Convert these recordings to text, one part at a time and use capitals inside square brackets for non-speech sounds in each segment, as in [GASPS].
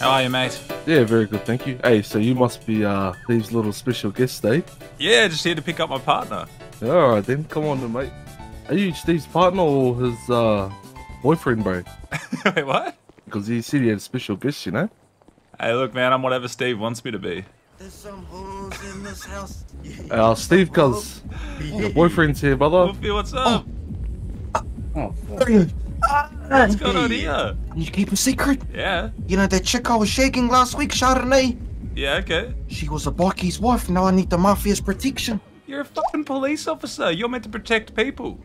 How are you, mate? Yeah, very good, thank you. Hey, so you must be uh Steve's little special guest, Steve. Yeah, just here to pick up my partner. All right then, come on then, mate. Are you Steve's partner or his uh boyfriend, bro? [LAUGHS] Wait, what? Because he said he had a special guest, you know. Hey, look, man, I'm whatever Steve wants me to be. There's some hoes in this house. Uh, Steve, cuz your boyfriend's here, brother. Wolfie, what's up? What's [LAUGHS] What's going on here? Can you keep a secret? Yeah. You know that chick I was shagging last week, Chardonnay? Yeah, okay. She was a bikie's wife. Now I need the mafia's protection. You're a fucking police officer. You're meant to protect people.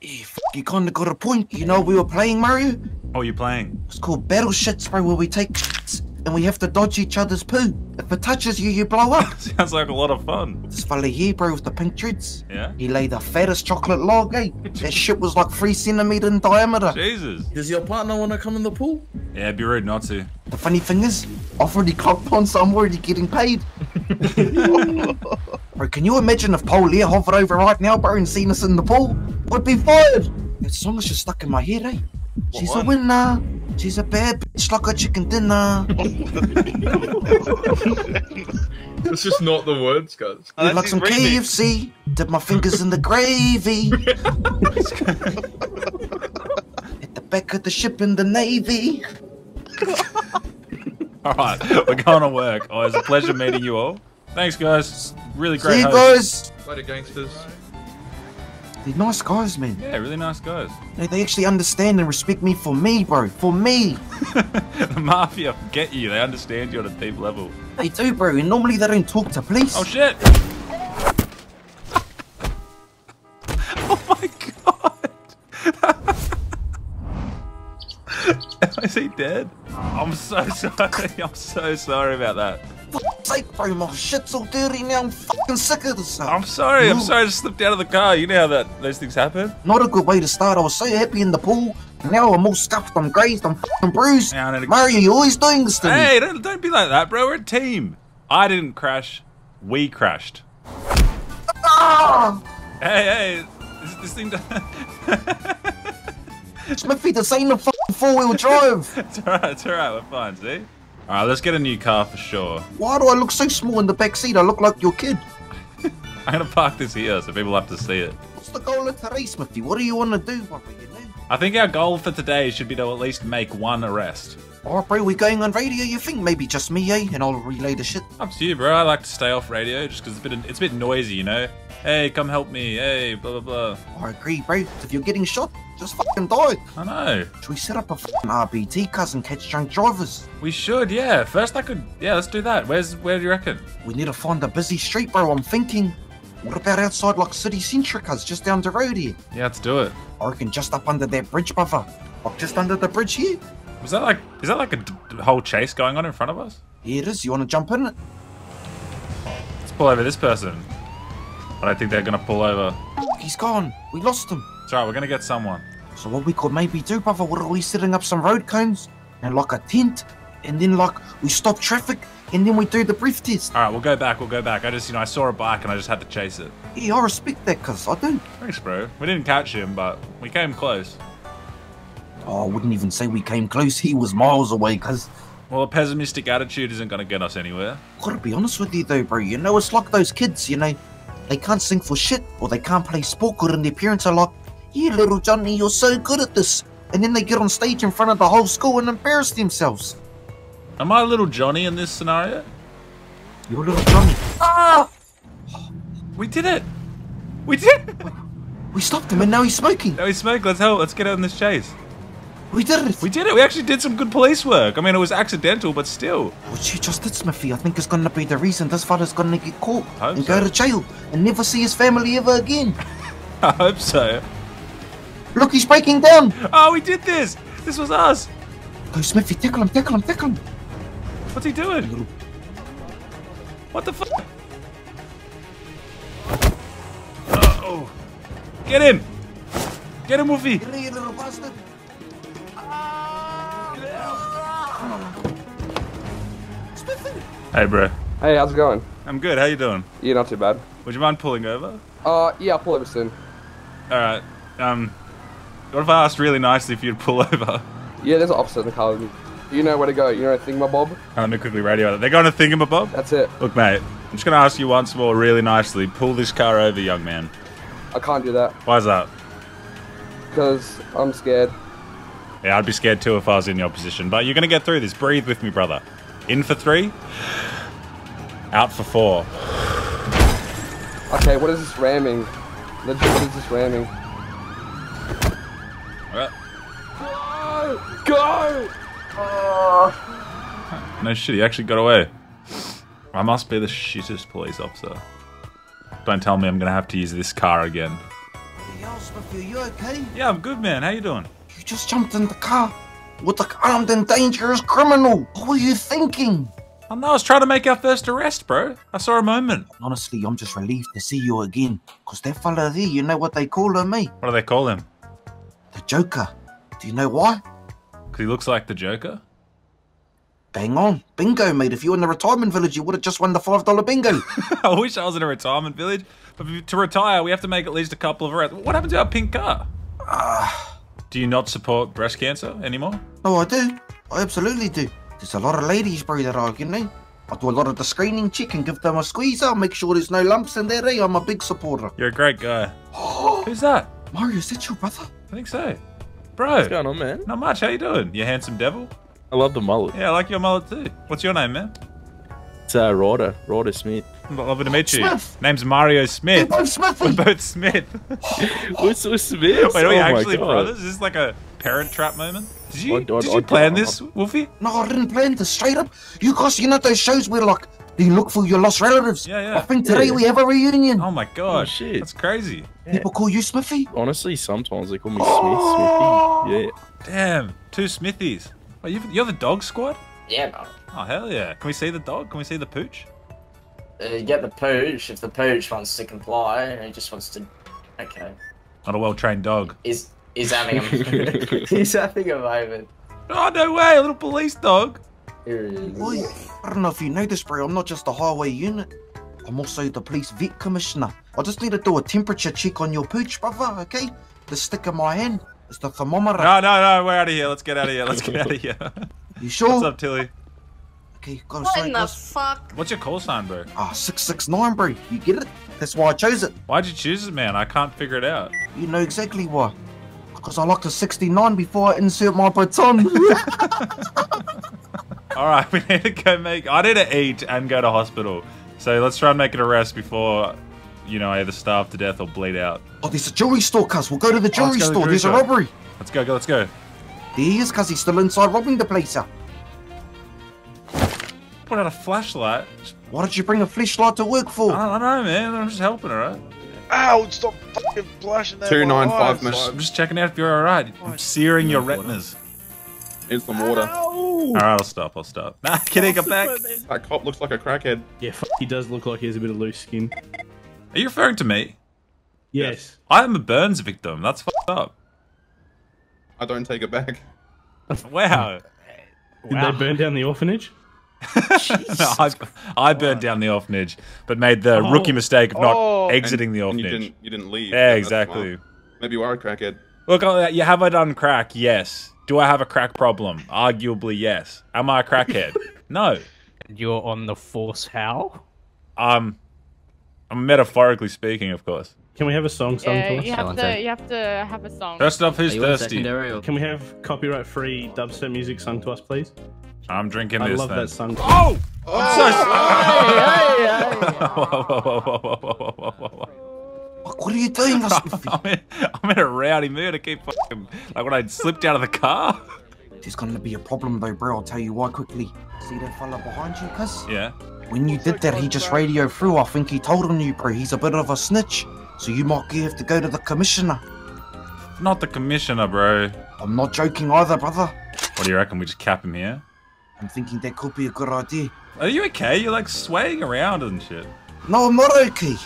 Yeah, you kinda got a point. You know we were playing Mario? Oh, you playing? It's called battle shits, bro, where we take shits and we have to dodge each other's poo. If it touches you, you blow up. [LAUGHS] Sounds like a lot of fun. this fella here, bro, with the pink dreads. Yeah? He laid the fattest chocolate log, eh? [LAUGHS] That shit was like three centimeter in diameter. Jesus. Does your partner want to come in the pool? Yeah, it'd be rude not to. The funny thing is, I've already clocked on, so I'm already getting paid. [LAUGHS] bro, can you imagine if Polair hovered over right now, bro, and seen us in the pool? Would be fired. That song is just stuck in my head, eh? She's one? a winner. She's a bad bitch like a chicken dinner. It's just not the words, guys. Oh, like some his remix. KFC. Dip my fingers in the gravy. At the back of the ship in the navy. [LAUGHS] All right, we're going to work. Oh, it's a pleasure meeting you all. Thanks, guys. Really great. See you host. guys. Later, gangsters. They're nice guys, man. Yeah, really nice guys. No, they actually understand and respect me for me, bro. For me. [LAUGHS] the mafia get you. They understand you on a deep level. They do, bro. And normally they don't talk to police. Oh shit! [LAUGHS] oh my god! [LAUGHS] Is he dead? I'm so sorry. I'm so sorry about that. Sake, bro. My shit's all dirty now. I'm fucking sick of this. I'm sorry. I'm sorry. I just slipped out of the car. You know how that those things happen. Not a good way to start. I was so happy in the pool. Now I'm all scuffed. I'm grazed. I'm fucking bruised. Yeah, know. Mario, you're always doing this to me. Hey, don't don't be like that, bro. We're a team. I didn't crash. We crashed. Ah! Hey, hey. This, this thing. [LAUGHS] Smithy, this ain't a fucking four-wheel drive. it's alright. It's alright. We're fine. See. All right. Let's get a new car for sure. Why do I look so small in the back seat? I look like your kid. [LAUGHS] I'm gonna park this here so people have to see it. What's the goal of today, Smithy? What do you want to do? You know? I think our goal for today should be to at least make one arrest. Right, bro, we going on radio, you think? Maybe just me, eh? And I'll relay the shit. Up to you, bro. I like to stay off radio just because it's a bit it's a bit noisy, you know. Hey, come help me. Hey, blah blah blah. I agree, bro. If you're getting shot, just fucking die. I know. Should we set up a fucking RBT, cousin, catch drunk drivers? We should, yeah. First, I could, yeah. Let's do that. Where's where do you reckon? We need to find a busy street, bro. I'm thinking. What about outside, like City Centre, cuz, just down the road here? Yeah, let's do it. I reckon just up under that bridge, brother. Like just under the bridge here? Was that like is that like a d- whole chase going on in front of us? Here it is. You want to jump in it? Let's pull over this person. I don't think they're gonna pull over. He's gone. We lost him. It's alright. We're gonna get someone. So what we could maybe do, brother, what are we setting up some road cones and like a tent, and then like we stop traffic, and then we do the breath test. All right, we'll go back. We'll go back. I just, you know, I saw a bike and I just had to chase it. Yeah, I respect that, cuz I do. Thanks, bro. We didn't catch him, but we came close. Oh, I wouldn't even say we came close. He was miles away, cuz. Well, a pessimistic attitude isn't gonna get us anywhere. Gotta be honest with you though, bro. You know, it's like those kids, you know, they can't sing for shit or they can't play sport good, and their parents are like, "Yeah, little Johnny, you're so good at this," and then they get on stage in front of the whole school and embarrass themselves. Am I little Johnny in this scenario? You're little Johnny. Ah! We did it. We did. it! We stopped him, and now he's smoking. No, we smoke. Let's help. Let's get out in this chase. We did it. We did it. We actually did some good police work. I mean, it was accidental, but still. What you just did, Smithy, I think is gonna be the reason this fella's gonna get caught and so. go to jail and never see his family ever again. [LAUGHS] I hope so. Look, he's breaking down. Oh, we did this. This was us. Go, Smithy, tackle him, tackle him, tackle him. What's he doing? What the fuck? Oh, get him! Get him, Wolfie! Get here, little bastard. Hey, bro. Hey, how's it going? I'm good. How you doing? Yeah, not too bad. Would you mind pulling over? Uh, yeah, I'll pull over soon. All right. Um, what if I asked really nicely if you'd pull [LAUGHS] over? Yeah, there's an officer in the car with me. You know where to go. You know Thingamabob? I'm gonna quickly radio it. They're going to think him a Thingamabob? That's it. Look, mate, I'm just gonna ask you once more, really nicely. Pull this car over, young man. I can't do that Why is that? because I'm scared. Yeah, I'd be scared too if I was in your position. But you're gonna get through this. Breathe with me, brother. In for three. Out for four. Okay, what is this ramming? Legit, what is this ramming? Alright. Go! Go! Oh. No shit, he actually got away. I must be the shittest police officer. Don't tell me I'm gonna have to use this car again. Hey, yo, are you okay? Yeah, I'm good, man. How you doing? You just jumped in the car with the armed and dangerous criminal. What were you thinking? I know, I was trying to make our first arrest, bro. I saw a moment. Honestly, I'm just relieved to see you again. Cause that fella there, you know what they call him, me? What do they call him? The Joker. Do you know why? Because he looks like the Joker? Bang on. Bingo, mate. If you were in the retirement village, you would have just won the $5 bingo. [LAUGHS] I wish I was in a retirement village. But to retire, we have to make at least a couple of arrests. What happened to our pink car? Ah. Do you not support breast cancer anymore? no, I do. I absolutely do. There's a lot of ladies, bro, that are, you know. I do a lot of the screening check and give them a squeeze. I'll make sure there's no lumps in there. Eh? I'm a big supporter. You're a great guy. [GASPS] Who's that? Mario, is that your brother? I think so. Bro, What's going on, man? not much. How you doing? You handsome devil? I love the mullet. Yeah, I like your mullet too. What's your name, man? It's uh, Ryder, Ryder Smith. Lovely to meet you. Smith. Name's Mario Hey, Smith. both Smithy. We're both Smith. [LAUGHS] What's with Smith? Wait, are we oh actually God. brothers? Is this like a parent trap moment? Did you, I- I- did I- you plan I- this, Wolfie? No, I didn't plan this. Straight up. You guys, you know those shows where, like, you look for your lost relatives? Yeah, yeah. I think today Yeah. we have a reunion. Oh my god. Oh, shit. That's crazy. People call you Smithy? Honestly, sometimes they call me Smith, oh. Smithy. Yeah. Damn. Two Smithies. Oh, you you're the dog squad? Yeah, no. Oh, hell yeah. Can we see the dog? Can we see the pooch? Uh, you get the pooch if the pooch wants to comply and he just wants to. Okay. Not a well trained dog. Is is having a. [LAUGHS] [LAUGHS] he's having a moment. Oh, no way. A little police dog. Here he is. Boy, I don't know if you know this, bro. I'm not just a highway unit. I'm also the police vet commissioner. I just need to do a temperature check on your pooch, brother, okay? The stick in my hand is the thermometer. No, no, no. We're out of here. Let's get out of here. Let's get out of here. You sure? What's up, Tilly? Okay, go What sorry, in the guys. fuck? What's your call sign, bro? Ah, 669, bro. You get it? That's why I chose it. Why'd you choose it, man? I can't figure it out. You know exactly why. Because I locked a 69 before I insert my baton. [LAUGHS] All right, [LAUGHS] we need to go make. I need to eat and go to hospital. So let's try and make an arrest before, you know, I either starve to death or bleed out. oh, there's a jewelry store, cuz. We'll go to the Oh, jewelry go to the store. jewelry There's a robbery. Let's go, go. Let's go. There he is, cuz he's still inside robbing the place. ah. Put out a flashlight. Why did you bring a flashlight to work for? I don't know, man. I'm just helping, all right. Ow! Stop fucking flashing that. Two nine five man. I'm just checking out if you're all right. I'm searing your retinas. Here's some water. All right, I'll stop. I'll stop. Nah, [LAUGHS] kidding. I'm back. That cop looks like a crackhead. Yeah, f- he does look like he has a bit of loose skin. Are you referring to me? Yes. I am a Burns victim. That's fucked up. I don't take it back. Wow. Did they burn down the orphanage? [LAUGHS] no, I, I burned down the orphanage, but made the Oh. rookie mistake of not Oh. exiting the And you orphanage. didn't, you didn't leave. Yeah, That's exactly. Maybe you are a crackhead. Look, uh, you have I done crack? Yes. Do I have a crack problem? Arguably, yes. Am I a crackhead? [LAUGHS] no. You're on the force how? Um, I'm metaphorically speaking, of course. Can we have a song sung Yeah, to us? you have to you have to have a song. First off, who's Are you on thirsty? Can we have copyright-free dubstep music sung to us, please? I'm drinking I this. I love then. that song. Oh! oh! oh! I'm so. [LAUGHS] What are you doing? [LAUGHS] I'm, in, I'm in a rowdy mood. I keep fucking like when I slipped out of the car. There's gonna be a problem though, bro. I'll tell you why quickly. See that fella behind you, cuz? Yeah. When you did that, he just radioed through. I think he told him you, bro. He's a bit of a snitch. So you might have to go to the commissioner. Not the commissioner, bro. I'm not joking either, brother. What do you reckon? We just cap him here? I'm thinking that could be a good idea. Are you okay? You're like swaying around and shit. No, I'm not okay.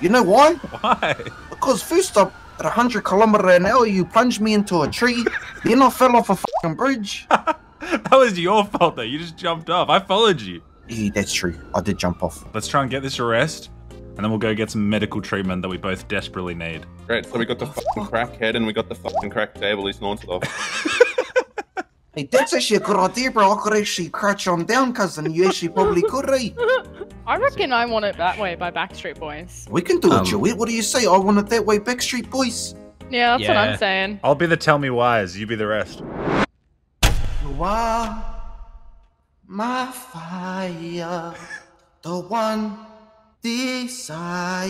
You know why? [LAUGHS] Why? Because first up, at 100 kilometer an hour, you plunged me into a tree. [LAUGHS] then I fell off a fucking bridge. [LAUGHS] That was your fault though. You just jumped off. I followed you. Yeah, that's true. I did jump off. Let's try and get this arrest, and then we'll go get some medical treatment that we both desperately need. Great. So we got the fucking crackhead and we got the fucking crack table he's nonstop. Hey, that's actually a good idea, bro. I could actually crouch on down, cousin. You actually probably could, eh? I reckon I want it that way by Backstreet Boys. We can do Um, it, Joey. What do you say? I want it that way, Backstreet Boys. Yeah, that's what I'm saying. I'll be the tell me whys. You be the rest. You are my fire, the one desire.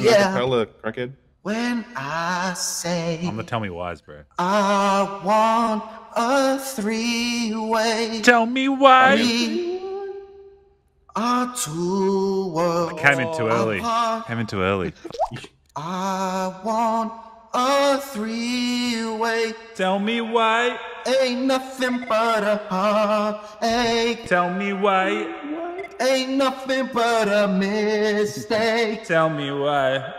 Yeah. Fella, crackhead. When I say I'm the tell me whys, bro. I want a three-way. Tell me why. We are two worlds Came in too early. apart. Came in too early. [LAUGHS] I want a three-way. Tell me why. Ain't nothing but a heartache. Tell me why. Ain't nothing but a mistake. Tell me why.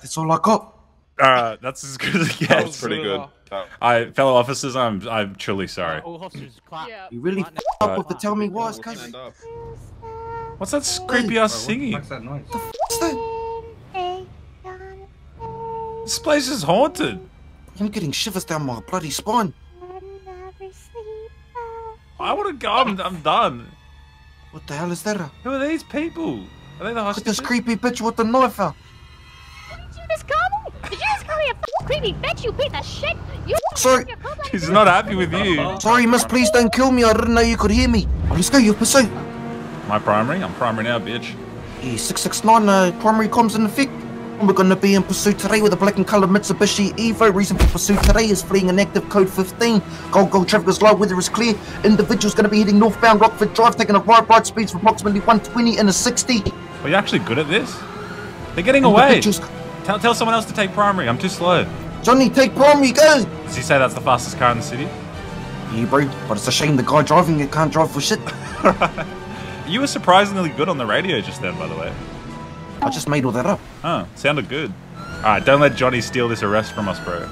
That's all I got. Alright, that's as good as it gets. That was pretty good. That- I, fellow officers, I'm I'm truly sorry. All hostages clap. Yeah. You really f- up with the tell me why's, cousin. Stand up. What's that creepy ass singing? What's that? This place is haunted. I'm getting shivers down my bloody spine. I want to go. I'm, I'm done. What the hell is that? Who are these people? Are they the at this creepy bitch with the knife out. Did you just call me a f- creepy bitch, you piece of shit? You Sorry. She's not happy with you. Sorry, miss, please don't kill me. I didn't know you could hear me. Oh, let's go, you pursuit. My primary? I'm primary now, bitch. Yeah, 669 uh, primary comms in effect. And we're gonna be in pursuit today with a black and coloured Mitsubishi Evo. Reason for pursuit today is fleeing an active code 15. Gold Gold traffic is low, weather is clear. Individual's gonna be heading northbound Rockford Drive, taking a right right speeds of approximately 120 and a 60. Are you actually good at this? They're getting away. Tell, tell someone else to take primary. I'm too slow. Johnny, take primary, go! Does he say that's the fastest car in the city? Yeah, bro, but it's a shame the guy driving it can't drive for shit. [LAUGHS] You were surprisingly good on the radio just then, by the way. I just made all that up. Huh, sounded good. Alright, don't let Johnny steal this arrest from us, bro.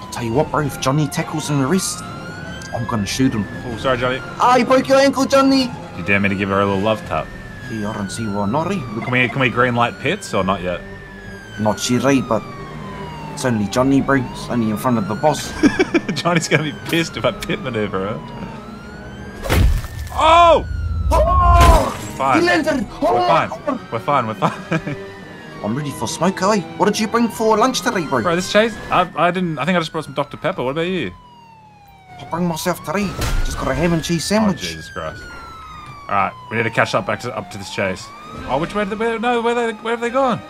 I'll tell you what, bro, if Johnny tackles an arrest, I'm gonna shoot him. Oh, sorry, Johnny. Ah, you broke your ankle, Johnny! You dare me to give her a little love tap? Yeah, I don't see why not, eh? Can we can we green light pits or not yet? Not right, but it's only Johnny, bro. It's only in front of the boss. [LAUGHS] Johnny's gonna be pissed if I pit maneuver her. Oh! Fine. He landed! We're fine. We're fine. We're fine. [LAUGHS] I'm ready for smoke, eh? What did you bring for lunch today, bro? bro, this chase. I, I didn't. I think I just brought some Dr Pepper. What about you? I bring myself today. Just got a ham and cheese sandwich. Oh sandwich. Jesus Christ! All right, we need to catch up back to up to this chase. Oh, which way did they? Where, no, where they? Where have they gone?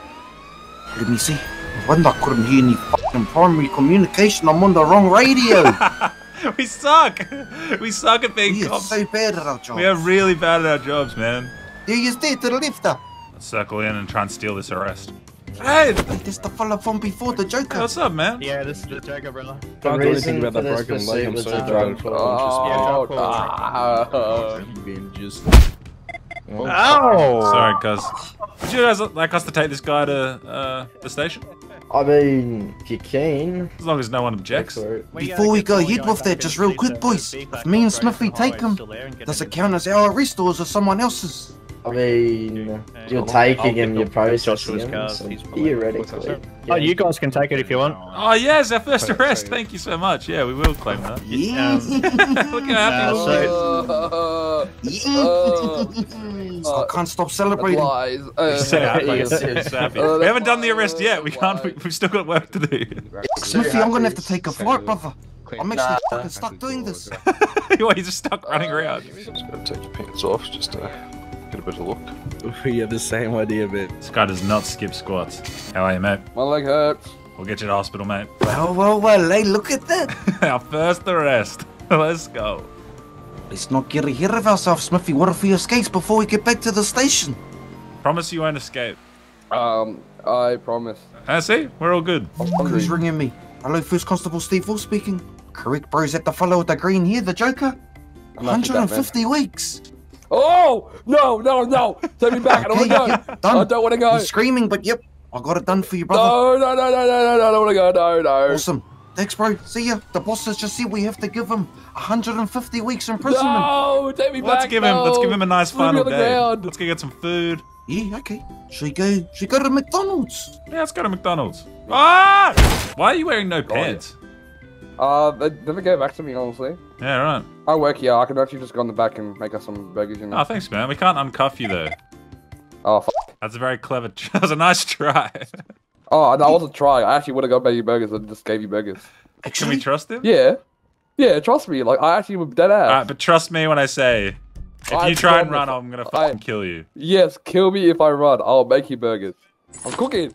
Let me see. No wonder I couldn't hear any fucking primary communication. I'm on the wrong radio. [LAUGHS] we suck. We suck at being we are cops. so bad at our jobs. We are really bad at our jobs, man. Yeah, you stay to the left. uh. Let's circle in and try and steal this arrest. Hey, That's the fella from before the Joker. what's up, man? Yeah, this is the Joker, brother. Can't do anything about that broken leg. I'm so tired. Oh, uh, God. Being just. Oh! [LAUGHS] Sorry, cuz. Would you guys like us to take this guy to uh, the station? I mean, if you can. As long as no one objects. Before we go ahead with that, just real quick, boys. If me and Smithy take him, does it count as our arrest or is it someone else's? I mean, you're I'll- taking I'll him, pick you're up processing Joshua's him, car, so he's probably- theoretically. Oh, you guys can take it if you want. Oh, yes, our first arrest. Thank you so much. Yeah, we will claim that. Yeah. [LAUGHS] Look how happy Uh, we'll. Uh, I can't stop celebrating. lies. He's so happy. Yes, [LAUGHS] so happy. Uh, We haven't done the arrest yet. We can't. why. We've still got work to do. Smithy, I'm gonna have to take a flight, brother. I'm actually fucking stuck doing this. [LAUGHS] Why, He's just stuck running around. I'm Just gonna take your pants off just to get a better look. [LAUGHS] We have the same idea, man. This guy does not skip squats. How are you, mate? My leg hurts. We'll get you to hospital, mate. Well, well, well, hey, look at that. [LAUGHS] Our first arrest. [LAUGHS] Let's go. Let's not get ahead of ourselves, Smithy. What if he escapes before we get back to the station? Promise you won't escape. Um, I promise. Ah, see? We're all good. Who's ringing me? Hello, First Constable Steve Wolf speaking. Correct, bro. Is that the fellow with the green hair, the Joker? I'm after that, 150 weeks. Oh no, no, no! Take me back. I don't want to Okay, go. yep. I don't want to go. He's screaming, but yep, I got it done for you, brother. No, no, no, no, no, no, no! I don't want to go. No, no. Awesome. Thanks, bro. See ya. The boss has just said we have to give him 150 weeks imprisonment. No, take me Let's back. give him. Let's give him a nice Leave final day. ground. Let's go get some food. Yeah, okay. Should we go? Should we go to McDonald's? Yeah, let's go to McDonald's. Ah! Why are you wearing no pants? Uh, they never get back to me, honestly. Yeah, right. I work here. I can actually just go on the back and make us some burgers, you know. Oh, thanks, man. We can't uncuff you though. Oh, f- That's a very clever. [LAUGHS] that was a nice try. Oh, I was a try. I actually would have got baby burgers and just gave you burgers. Can we trust him? Yeah. Yeah, trust me. Like, I actually was dead ass. Alright, but trust me when I say, if I you try and run, I'm gonna I- fucking kill you. Yes, kill me if I run. I'll make you burgers. I'm cooking.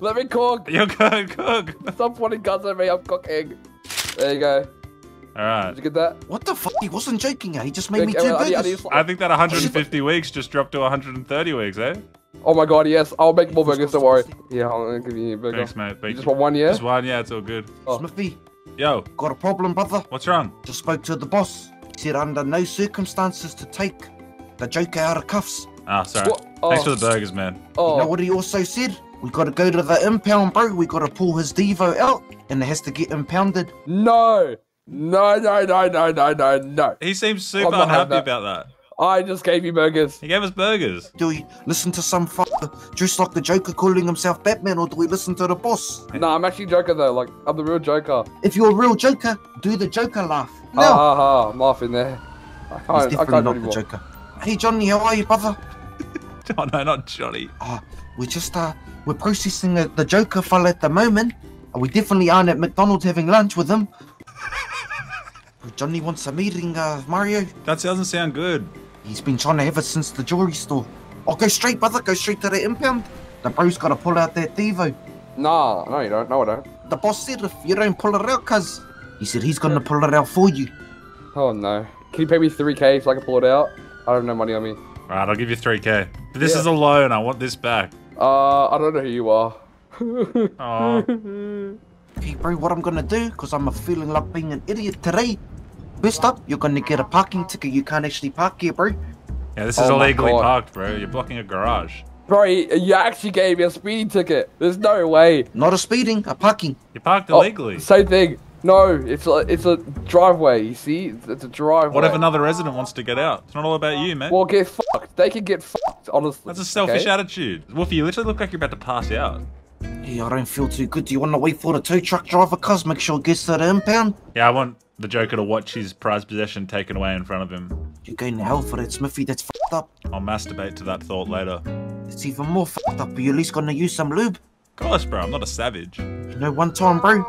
Let me cook. You're good, cook. [LAUGHS] Stop pointing guns at me. I'm cooking. There you go. Alright. Did you get that? What the fuck? He wasn't joking. eh? He just made Yeah, me yeah, two I need- I need burgers. I think that 150 weeks just dropped to 130 weeks, eh? Oh my god, yes. I'll make more burgers. Don't worry. Yeah, I'll give you a burger. Thanks, mate. You just you. want one, yeah? Just one, yeah, it's all good. Smithy, Yo, got a problem, brother? what's wrong? Just spoke to the boss. He said under no circumstances to take the Joker out of cuffs. Ah, sorry. What? Thanks Oh. for the burgers, man. Oh, You know what he also said? We gotta go to the impound, bro. We gotta pull his Devo out, and it has to get impounded. no. No, no, no, no, no, no, no. He seems super not having unhappy that. about that. I just gave you burgers. He gave us burgers. Do we listen to some fucker dressed like the Joker calling himself Batman, or do we listen to the boss? No, I'm actually Joker though. Like, I'm the real Joker. If you're a real Joker, do the Joker laugh. Ha ah, ha ha. I'm laughing there. I he's can't, I definitely can't do not the. Joker. Hey Johnny, how are you, brother? [LAUGHS] Oh no, not Johnny. We're just uh, we're processing uh, the Joker file at the moment. Uh, we definitely aren't at McDonald's having lunch with him. [LAUGHS] Johnny wants a meeting, uh, Mario. That doesn't sound good. He's been trying to have it since the jewelry store. Oh, go straight, brother. Go straight to the impound. The bro's got to pull out that Devo. Nah, no, you don't. No, I don't. The boss said if you don't pull it out, cuz he said he's gonna pull it out for you. Oh no. Can you pay me 3k so I can pull it out? I don't have no money on me. Alright, I'll give you 3k. But this Yeah. is a loan. I want this back. Uh, I don't know who you are. [LAUGHS] Oh, Okay, bro, what I'm gonna do, cause I'm a feeling like being an idiot today. First up, you're gonna get a parking ticket. You can't actually park here, bro. yeah, this is Oh illegally parked, bro. You're blocking a garage. Bro, you you actually gave me a speeding ticket. There's no way. Not a speeding, a parking. You parked Oh, illegally. same thing. No, it's a it's a driveway. You see, it's, it's a driveway. What if another resident wants to get out? It's not all about you, man. Well, get fucked. They can get fucked. Honestly. That's a selfish okay? attitude. Wolfie, you literally look like you're about to pass out. Hey, I don't feel too good. Do you wanna wait for the tow truck driver, cuz? Make sure it gets to the impound. Yeah, I want the Joker to watch his prized possession taken away in front of him. You're going to hell for that, Smithy. That's fucked up. I'll masturbate to that thought later. It's even more fucked up. Are you at least gonna use some lube? Of course, bro. I'm not a savage. You know, one time, bro,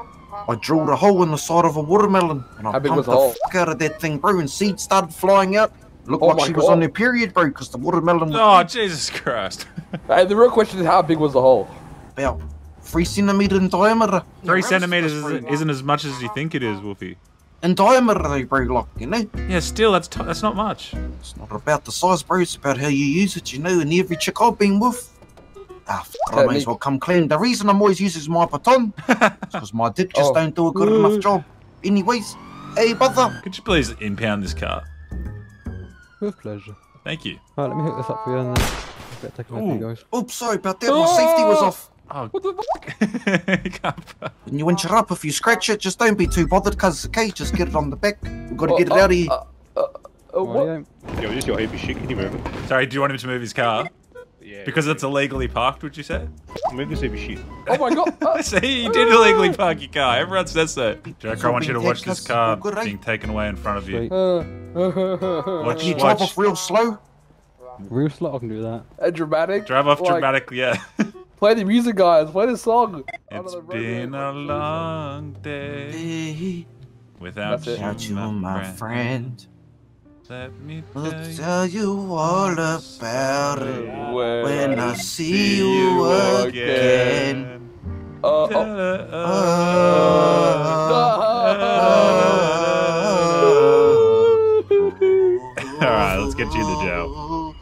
I drilled a hole in the side of a watermelon, and I How pumped the the fuck out of that thing, bro, and seeds started flying out. Looked Oh like my she was on her period, bro, because the watermelon was Oh, Jesus Christ. [LAUGHS] Hey, the real question is how big was the hole? about three centimeters in diameter. Three Yeah, centimeters isn't, isn't as much as you think it is, Wolfie. in diameter, though, bro. Like you know, Yeah, still, that's t- that's not much. it's not about the size, bro. It's about how you use it. You know, and every chick I've been with. Ah, fuck, I may as well come clean. The reason I'm always using my baton [LAUGHS] is because my dick just Oh. don't do a good enough job. Anyways, hey, brother. Could you please impound this car? With pleasure. Thank you. All right, let me hook this up for you and then I'll get taken with you guys. Oops, sorry about that. My safety was off. Oh, What the fuck? [LAUGHS] When you winch it up, if you scratch it, just don't be too bothered, cuz, okay? Just get it on the back. We've got to Oh, get it oh, out of here. uh, uh, uh, what? Rightio. Yo, just your heavy shit. Can you move it? Sorry, do you want him to move his car? Yeah. Because it's illegally parked, would you say? move this heavy shit. Oh my god. Uh, [LAUGHS] See, you did illegally park your car. Everyone says so. Joker, I want you to watch this car all good, being taken away in front of you. Sweet. uh, Watch, you drive off real slow? Real slow, I can do that. uh, dramatic. Drive off Like, dramatically, yeah. [LAUGHS] Play the music, guys. Play the song. Under It's the been a long day without That's you, without you, my friend. Let me I'll tell you. all about it When, when I see you again. Uh, oh. [LAUGHS] Alright, let's get you into jail.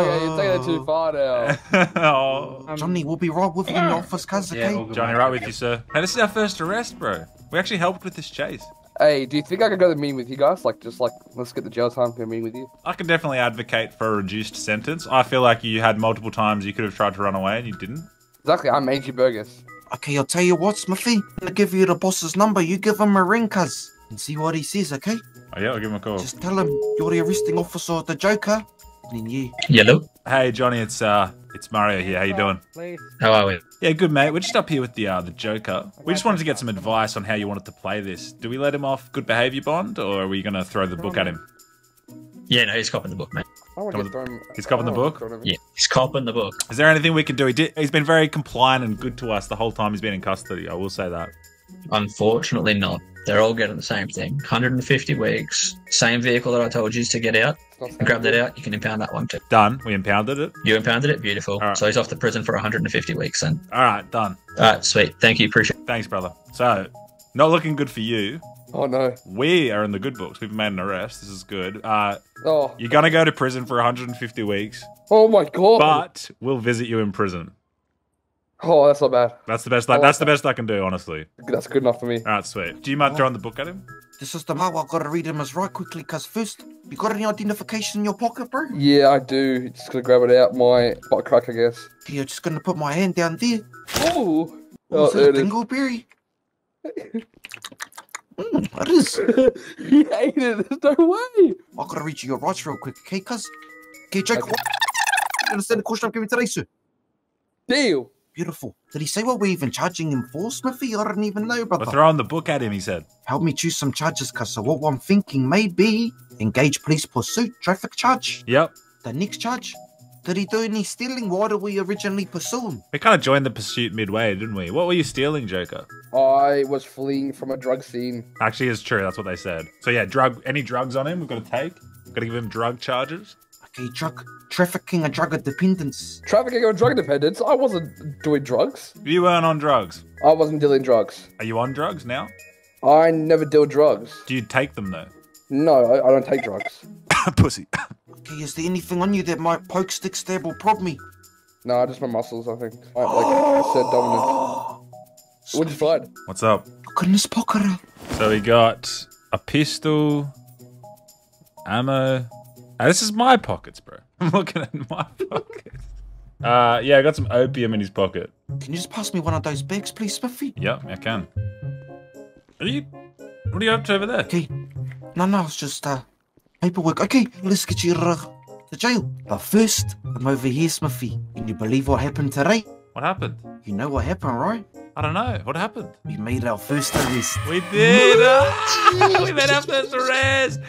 Okay, you're taking it too far now. [LAUGHS] oh. Johnny, we'll be right with you in the office, cuz, okay? Johnny, right with you, sir. Hey, this is our first arrest, bro. We actually helped with this chase. Hey, do you think I could go to the meeting with you guys? Like, just like, let's get the jail time for a meeting with you. I can definitely advocate for a reduced sentence. I feel like you had multiple times you could have tried to run away and you didn't. Exactly, I made you burgers. Okay, I'll tell you what, Smithy. I'm gonna give you the boss's number. You give him a ring, cuz, and see what he says, okay? Oh, yeah, I'll give him a call. Just tell him you're the arresting officer of the Joker, and then you. Yellow. Hey, Johnny, it's uh, It's Mario here. How you doing? How are we? Yeah, good mate. We're just up here with the uh, the Joker. We just wanted to get some advice on how you wanted to play this. Do we let him off good behavior bond, or are we gonna throw the book at him? Yeah, no, he's copping the book, mate. I want to. He's copping the book? get thrown over. Yeah, he's copping the book. Is there anything we can do? He did, he's been very compliant and good to us the whole time he's been in custody. I will say that. Unfortunately, not. They're all getting the same thing. 150 weeks. Same vehicle that I told you to get out. And Grab that out. You can impound that one too. Done. We impounded it. You impounded it. Beautiful. All right. So he's off to prison for 150 weeks then. All right, done. All right, sweet. Thank you. Appreciate it. Thanks, brother. So, not looking good for you. Oh no. We are in the good books. We've made an arrest. This is good. Uh, Oh. you're gonna go to prison for 150 weeks, Oh my god. but we'll visit you in prison. Oh, that's not bad. That's the best. I like that's the best I can do, honestly. That's good enough for me. All right, sweet. Do you mind throwing the book at him? This is the how I gotta read him as right quickly, cause first, you got any identification in your pocket, bro? Yeah, I do. Just gonna grab it out my butt crack, I guess. Okay, you're just gonna put my hand down there. Oh. Oh, is that it a is. dingleberry? [LAUGHS] mm, it is. he ate it. There's no way. I gotta read you your rights real quick, okay, cuz? Okay, Jake, what? You understand the question I'm giving today, sir? Deal. Beautiful. Did he say what we're even charging him for, Smithy? I didn't even know, brother. We're throwing the book at him. He said. Help me choose some charges, cuz. So what I'm thinking may be engage police pursuit, traffic charge. Yep. The next charge. Did he do any stealing? Why did we originally pursue him? We kind of joined the pursuit midway, didn't we? What were you stealing, Joker? I was fleeing from a drug scene. Actually, it's true. That's what they said. So yeah, drug. Any drugs on him? We've got to take. We've got to give him drug charges. Okay, drug trafficking and drug dependence. Trafficking or drug dependence. I wasn't doing drugs. You weren't on drugs. I wasn't dealing drugs. Are you on drugs now? I never deal drugs. Do you take them though? No, I, I don't take drugs. [COUGHS] Pussy. [COUGHS] Okay, is there anything on you that might poke, stick, stab, or prod me? No, just my muscles, I think. I, like I said, dominant. [GASPS] What'd you find? What's up? Look in this pocket. So we got a pistol, ammo. Ah, this is my pockets, bro. [LAUGHS] I'm looking at my pockets. Uh, yeah, I got some opium in his pocket. Can you just pass me one of those bags, please, Smithy? Yep, I can. Are you? What are you up to over there? Okay. No, no, it's just uh paperwork. Okay, let's get you uh, to jail. But first, I'm over here, Smithy. Can you believe what happened today? What happened? You know what happened, right? I don't know. What happened? We made our first arrest. We did. [LAUGHS] [LAUGHS] We made our first arrest.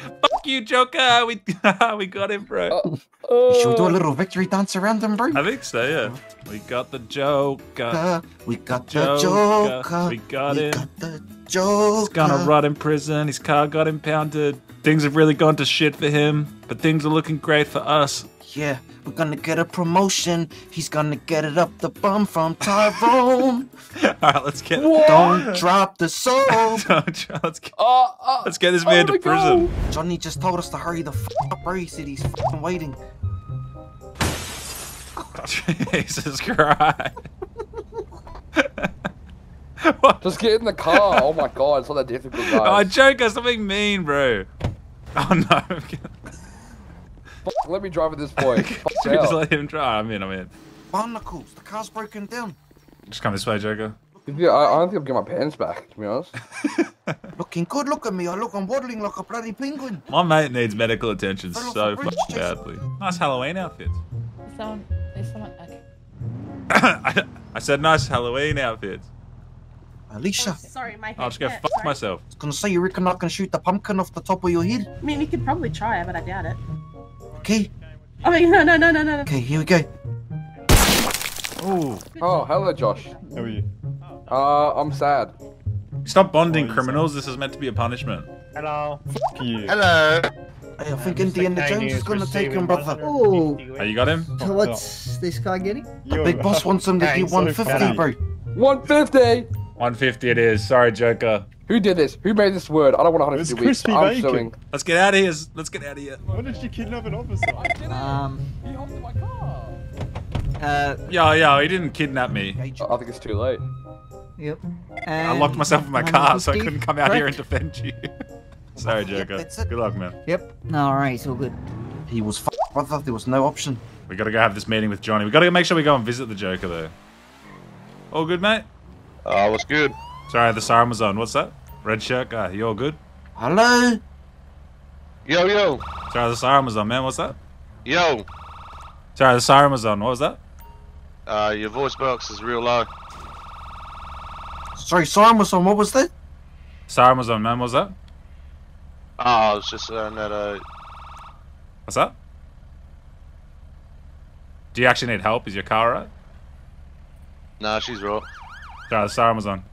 Fuck you, Joker. [LAUGHS] We [LAUGHS] we got him, bro. Should we do a little victory dance around him, bro? I think so. Yeah. We got the Joker. Uh, we got the Joker. Joker. We got we him. got the Joker. He's gonna rot in prison. His car got impounded. Things have really gone to shit for him, but things are looking great for us. Yeah, we're gonna get a promotion. He's gonna get it up the bum from Tyrone. [LAUGHS] All right, let's get. Don't drop the soap. [LAUGHS] Don't let's get, Uh, uh, let's get this man to prison. Johnny just told us to hurry the f up, bro. He said he's f***ing waiting. [LAUGHS] Jesus Christ. Just get in the car. Oh my god, it's not that difficult, Oh, guys. Joker, something mean, bro. [LAUGHS] Oh no. Let me drive with this boy. [LAUGHS] Should we just let him drive. I'm in, I'm in. Barnacles, the car's broken down. Just come this way, Joker. Yeah, I, I don't think I'm getting my pants back, to be honest. [LAUGHS] Looking good, look at me. I look, I'm waddling like a bloody penguin. My mate needs medical attention Fell so a bridge, fucking badly. Nice Halloween outfit. Is someone, is someone, okay. I, [COUGHS] I said nice Halloween outfits. Alicia, Sorry, my head. I'll just go hurt, fuck sorry. myself. I was gonna say, you reckon I can shoot the pumpkin off the top of your head? I mean, you could probably try but I doubt it. Okay, I mean, no, no, no, no, no. okay, here we go. Ooh. Oh, hello, Josh. How are you? Uh, I'm sad. Stop bonding criminals. This is meant to be a punishment. Hello. Fuck you. Hello. Hey, I think Indiana Jones is gonna take him, brother. Oh, Oh, you got him? so what's this guy getting? The big boss [LAUGHS] wants him to do 150, bro. 150! 150 it is. Sorry, Joker. Who did this? Who made this word? I don't want 150 weeks. crispy I'm bacon. suing. Let's get out of here. Let's get out of here. Why did you kidnap an officer? Um, He hopped in my car. uh, Yo, yo, he didn't kidnap me. I I think it's too late. yep. I locked myself in my car so I couldn't come out here and defend you. [LAUGHS] Sorry, Joker. that's it. Good luck, man. Yep. Alright, it's all good. He was f brother. There was no option. We gotta go have this meeting with Johnny. We gotta make sure we go and visit the Joker, though. All good, mate? Uh, what's good? Sorry, the siren was on. What's that? Red shirt guy, you all good? Hello? Yo, yo, Sorry, the siren was on, man. What's that? yo. Sorry, the siren was on. What was that? Uh, your voice box is real low. Sorry, Siren was on. What was that? Siren was on, man. What was that? Oh, I was just saying that, uh, What's that? Do you actually need help? Is your car right? nah, she's right. No, the siren was on.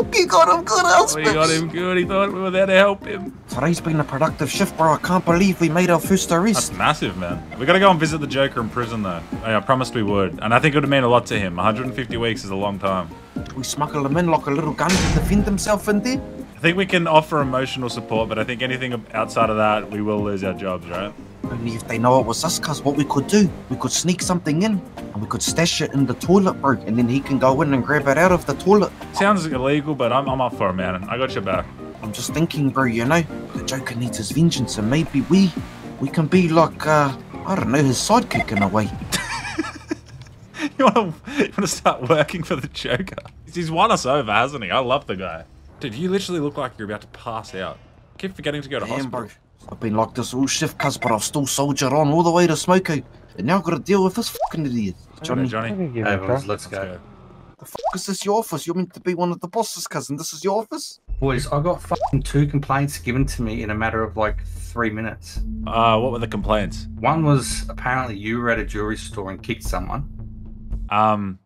Okay, got him good else. We got him good. He thought we were there to help him. Today's been a productive shift, bro. I can't believe we made our first arrest. That's massive, man. We gotta go and visit the Joker in prison, though. Oh, I promised we would, and I think it would have mean a lot to him. 150 weeks is a long time. We smuggle him in like a little gun to defend himself in there. I think we can offer emotional support, but I think anything outside of that, we will lose our jobs, right? Only if they know it was us, cuz what we could do, we could sneak something in and we could stash it in the toilet, bro, and then he can go in and grab it out of the toilet. Sounds illegal, but I'm, I'm up for it, man. I got your back. I'm just thinking, bro, you know, the Joker needs his vengeance and maybe we, we can be like, uh, I don't know, his sidekick in a way. [LAUGHS] You wanna, you wanna start working for the Joker? He's won us over, hasn't he? I love the guy. Dude, you literally look like you're about to pass out. Keep forgetting to go to Damn, hospital. bro. I've been like this all shift, cuz, but I've still soldier on all the way to Smoko. And now I've got to deal with this fucking idiot. Johnny, Johnny. Hey, boys, let's go. the fuck is this your office? You're meant to be one of the bosses, cousin. This is your office? Boys, I got fucking two complaints given to me in a matter of like three minutes. Uh, what were the complaints? One was apparently you were at a jewelry store and kicked someone. Um,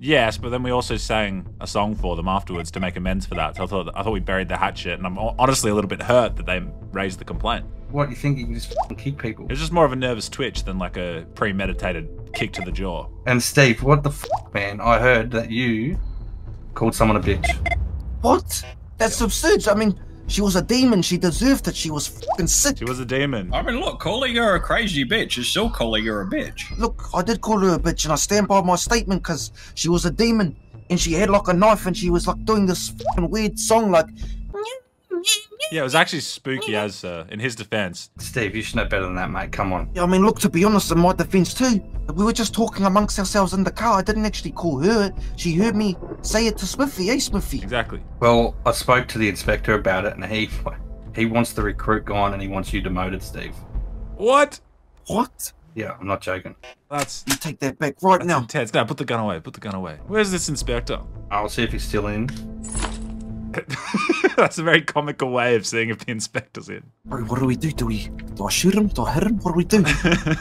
yes, but then we also sang a song for them afterwards to make amends for that. So I thought I thought we buried the hatchet, and I'm honestly a little bit hurt that they raised the complaint. What you think you can just fucking kick people? It was just more of a nervous twitch than like a premeditated kick to the jaw. And Steve, what the fuck, man? I heard that you called someone a bitch. What? That's absurd. I mean, she was a demon. She deserved it. She was fucking sick. She was a demon. I mean, look, calling her a crazy bitch is still calling her a bitch. Look, I did call her a bitch, and I stand by my statement because she was a demon, and she had like a knife, and she was like doing this fucking weird song, like. Yeah, it was actually spooky as uh, in his defense. Steve, you should know better than that, mate. Come on. Yeah, I mean, look, to be honest, in my defense too, we were just talking amongst ourselves in the car. I didn't actually call her. She heard me say it to Smithy, eh, Smithy? Exactly. Well, I spoke to the inspector about it, and he he wants the recruit gone, and he wants you demoted, Steve. What? What? Yeah, I'm not joking. That's you take that back right now. Intense. No, put the gun away. Put the gun away. Where's this inspector? I'll see if he's still in. [LAUGHS] That's a very comical way of seeing if the inspector's in. Bro, what do we do? Do we do I shoot him? Do I hit him? What do we do?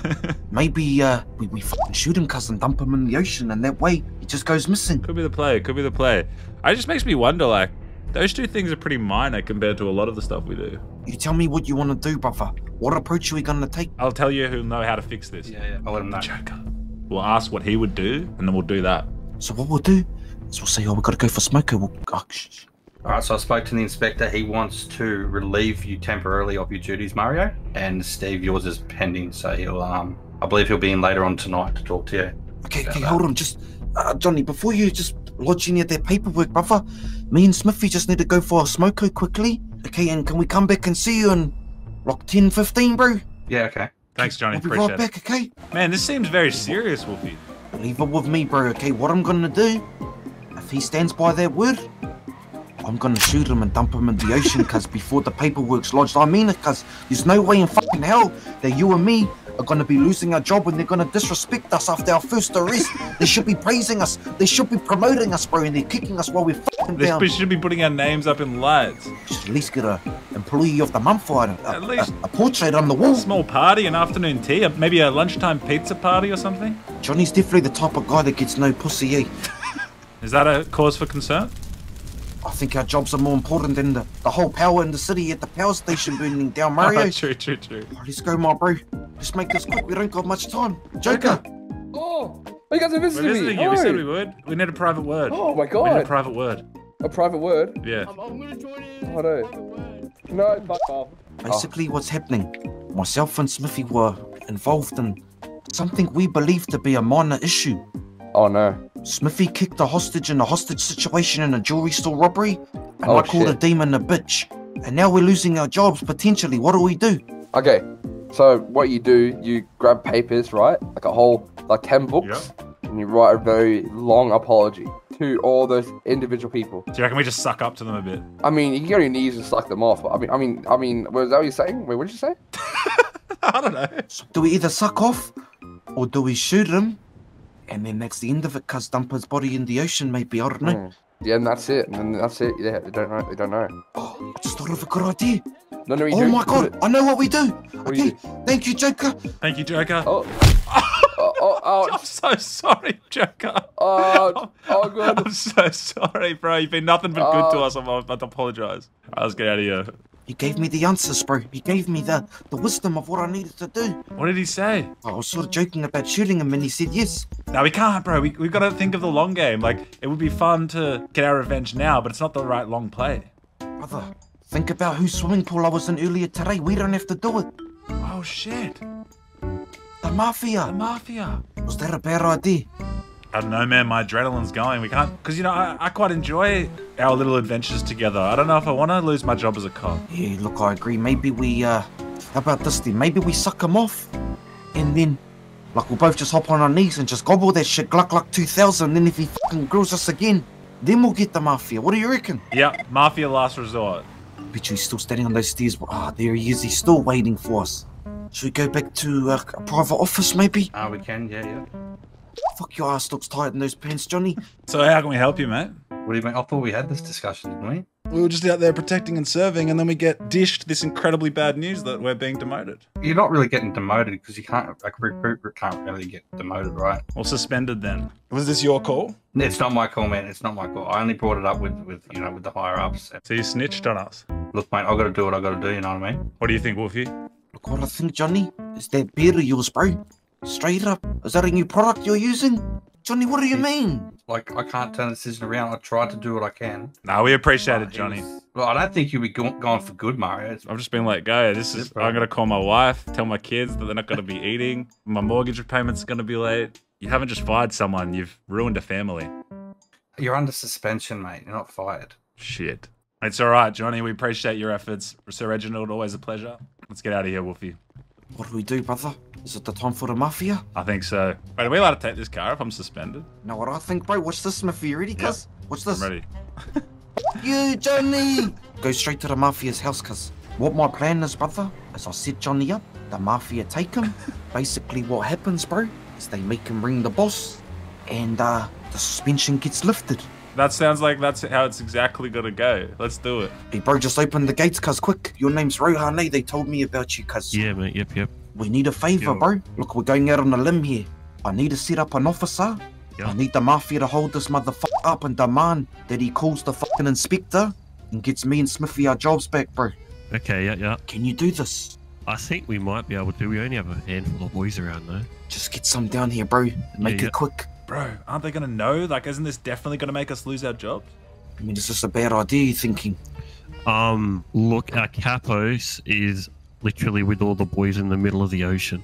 [LAUGHS] Maybe uh we, we fucking shoot him, cuz, and dump him in the ocean, and that way he just goes missing. Could be the play. Could be the play. It just makes me wonder, like, those two things are pretty minor compared to a lot of the stuff we do. You tell me what you want to do, brother. What approach are we gonna take? I'll tell you who'll know how to fix this. Yeah, yeah. I'll let him know. Joker. We'll ask what he would do, and then we'll do that. So what we'll do is we'll say, oh, we gotta go for Smoko. We'll, oh, shh, shh. All right, so I spoke to the inspector. He wants to relieve you temporarily of your duties, Mario. And Steve, yours is pending, so he'll um, I believe he'll be in later on tonight to talk to you. Okay, okay, that. hold on. Just, uh, Johnny, before you just lodge any of that paperwork, brother, me and Smithy just need to go for a smoko quickly. Okay, and can we come back and see you in like 10, 15, bro? Yeah, okay. Thanks, Johnny. I'll be Appreciate right back, it. okay? Man, this seems very serious, Wolfie. Leave it with me, bro, okay? What I'm gonna do, if he stands by that word, I'm gonna shoot him and dump him in the ocean, cuz before the paperwork's lodged. I mean it, cuz there's no way in fucking hell that you and me are gonna be losing our job and they're gonna disrespect us after our first arrest. they should be praising us, they should be promoting us, bro, and they're kicking us while we're fucking They down. we should be putting our names up in lights. Should at least get a employee of the month or a, a, At least a, a portrait on the wall. Small party, an afternoon tea, maybe a lunchtime pizza party or something. Johnny's definitely the type of guy that gets no pussy, eh? [LAUGHS] Is that a cause for concern? I think our jobs are more important than the, the whole power in the city at the power station burning down, [LAUGHS] Mario. true, true, true. Let's go, my bro. Let's make this quick. We don't got much time. Joker. Oh, you guys are We're visiting, visiting me. you. We said Oh. we would. We need a private word. Oh my God. We need a private word. A private word? Yeah. Oh no. No, fuck off. Basically, what's happening? Myself and Smithy were involved in something we believe to be a minor issue. Oh no. Smithy kicked a hostage in a hostage situation in a jewelry store robbery, and Oh, I called a demon a bitch. And now we're losing our jobs potentially. What do we do? Okay, so what you do, you grab papers, right? Like a whole, like 10 books, and you write a very long apology to to all those individual people. Do you reckon we just suck up to them a bit? I mean, you can get on your knees and suck them off. But I mean, I mean, I mean, was that what you're saying? Wait, what did you say? [LAUGHS] I don't know. Do we either suck off or do we shoot him? And then that's the end of it, cuz dump his body in the ocean, maybe. I don't know. Hmm. Yeah, and that's it. And that's it. Yeah, they don't know. They don't know. Oh, I just thought of a good idea. No, no, you Oh do. my god. I know what we do. What do you okay, thank you, Joker. Thank you, Joker. Oh, [LAUGHS] oh, oh, oh, I'm so sorry, Joker. oh, [LAUGHS] oh, God. I'm so sorry, bro. You've been nothing but good to Oh. us. I'm about to apologize. All right, let's get out of here. He gave me the answers, bro. He gave me the, the wisdom of what I needed to do. What did he say? I was sort of joking about shooting him, and he said yes. No, we can't, bro. We, we've got to think of the long game. Like, it would be fun to get our revenge now, but it's not the right long play. Brother, think about whose swimming pool I was in earlier today. We don't have to do it. Oh, shit. The mafia. The mafia. Was that a bad idea? I don't know, man. My adrenaline's going. We can't, because, you know, I, I quite enjoy our little adventures together. I don't know if I want to lose my job as a cop. Yeah, look, I agree. Maybe we, uh, how about this then? Maybe we suck him off, and then, like, we'll both just hop on our knees and just gobble that shit, Gluck Gluck 2000. Then if he fucking grills us again, then we'll get the mafia. What do you reckon? Yeah, mafia last resort. Bet you he's still standing on those stairs. Ah, there he is. He's still waiting for us. Should we go back to uh, a private office, maybe? Ah, we can, yeah, yeah. Fuck, your ass looks tight in those pants, Johnny. So, how can we help you, mate? What do you mean? I thought we had this discussion, didn't we? We were just out there protecting and serving, and then we get dished this incredibly bad news that we're being demoted. You're not really getting demoted because you can't, like, recruit can't really get demoted, right? Or suspended then. Was this your call? It's not my call, man. It's not my call. I only brought it up with, with you know, with the higher ups. So you snitched on us. Look, mate, I got to do what I got to do. You know what I mean? What do you think, Wolfy? Look what I think, Johnny. Is that beer of yours, bro? Straight up. Is that a new product you're using? Johnny, what do you mean? Like, I can't turn the decision around. I tried to do what I can. No, we appreciate it, Johnny. Well, I don't think you'll be go- going for good, Mario. It's- I've just been like, go. This is. I'm gonna call my wife, tell my kids that they're not gonna be [LAUGHS] eating. My mortgage repayment's gonna be late. You haven't just fired someone. You've ruined a family. You're under suspension, mate. You're not fired. Shit. It's all right, Johnny. We appreciate your efforts. Sir Reginald, always a pleasure. Let's get out of here, Wolfy. What do we do, brother? Is it the time for the mafia? I think so. Wait, are we allowed to take this car if I'm suspended? Know what I think, bro? Watch this, Smithy. You ready, Yep. cuz? Watch this. I'm ready. [LAUGHS] You, Johnny! Go straight to the mafia's house, cuz. What my plan is, brother, is I set Johnny up, the mafia take him. [LAUGHS] Basically, what happens, bro, is they make him ring the boss, and uh, the suspension gets lifted. That sounds like that's how it's exactly gonna go. Let's do it. Hey, bro, just open the gates, cuz, quick. Your name's Rohan, eh? They told me about you, cuz. Yeah, mate. Yep, yep. We need a favor, Yo. bro. Look, we're going out on a limb here. I need to set up an officer. I need the mafia to hold this motherfucker up and demand that he calls the fucking inspector and gets me and Smithy our jobs back, bro. Okay, yeah, yeah. Can you do this? I think we might be able to. We only have a handful of boys around, though. Just get some down here, bro. Make Yeah, it quick. Bro, aren't they gonna know? Like, isn't this definitely gonna make us lose our jobs? I mean, is this a bad idea, you thinking? Um, look, our capos is literally with all the boys in the middle of the ocean.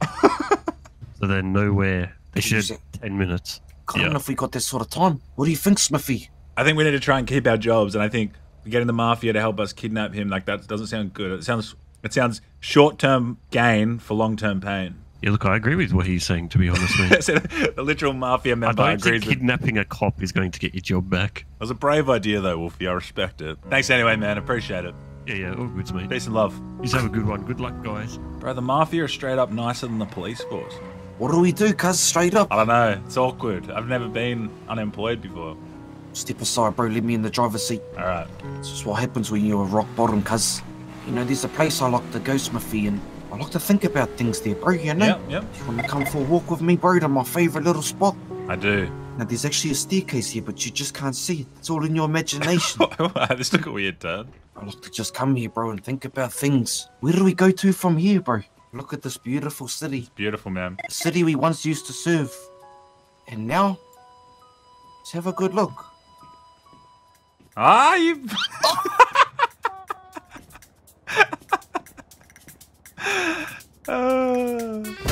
[LAUGHS] so they're nowhere. They should have 10 minutes. I don't know if we got this sort of time. What do you think, Smithy? I think we need to try and keep our jobs, and I think getting the mafia to help us kidnap him like that doesn't sound good. It sounds it sounds short term gain for long term pain. Yeah, look, I agree with what he's saying, to be honest, mate. [LAUGHS] So the literal mafia I member don't agrees think with. kidnapping a cop is going to get your job back. It was a brave idea, though, Wolfy. I respect it. Thanks anyway, man. Appreciate it. Yeah, yeah, all good, to mate. Peace and love. You have a good one. Good luck, guys. Bro, the mafia are straight up nicer than the police force. What do we do, cuz? Straight up. I don't know. It's awkward. I've never been unemployed before. Step aside, bro. Let me in the driver's seat. All right. This is what happens when you're a rock bottom, cuz. You know, there's a place I like to go, Smithy, and I like to think about things there, bro. You know? Yep, yep. You want to come for a walk with me, bro, to my favorite little spot? I do. Now, there's actually a staircase here, but you just can't see it. It's all in your imagination. [LAUGHS] [LAUGHS] this took a weird turn. I like to just come here, bro, and think about things. Where do we go to from here, bro? Look at this beautiful city. Beautiful, man. A city we once used to serve. And now, let's have a good look. Ah, you. [LAUGHS] uh... [LAUGHS]